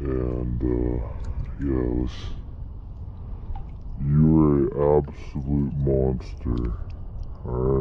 And, uh, yeah, was, you're an absolute monster. Alright?